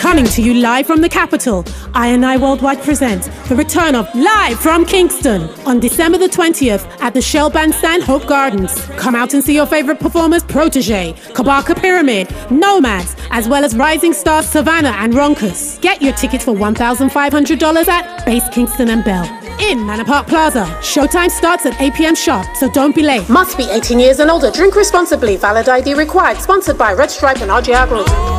Coming to you live from the capital, I Worldwide presents the return of Live from Kingston on December the 20th at the Shell Bandstand Hope Gardens. Come out and see your favorite performers Protoje, Kabaka Pyramid, Nomaddz, as well as rising stars Sevana and Runkus. Get your tickets for $1,500 at Base Kingston and Bell in Manor Park Plaza. Showtime starts at 8 p.m. sharp, so don't be late. Must be 18 years and older. Drink responsibly. Valid ID required. Sponsored by Red Stripe and RGR Group.